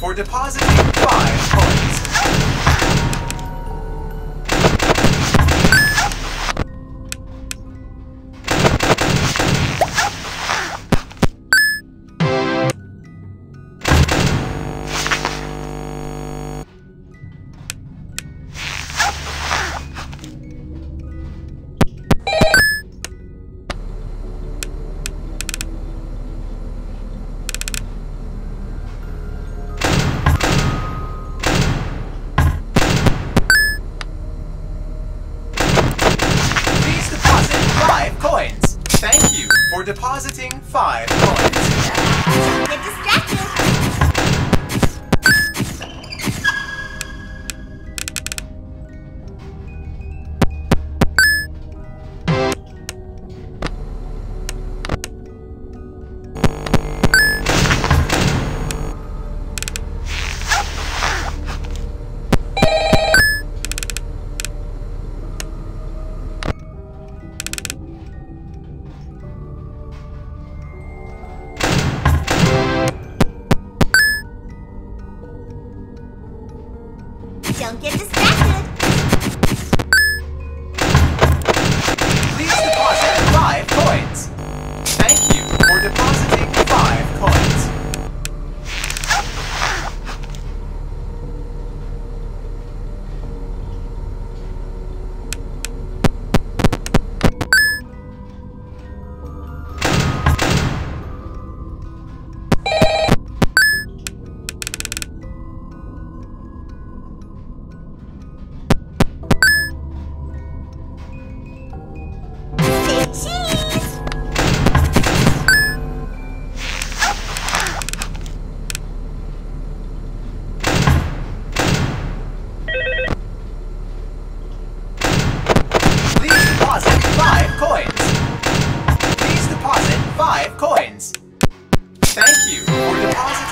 for depositing five coins. five coins. Thank you for depositing five coins. Don't get distracted. Please deposit five coins. Please deposit five coins. Thank you for depositing.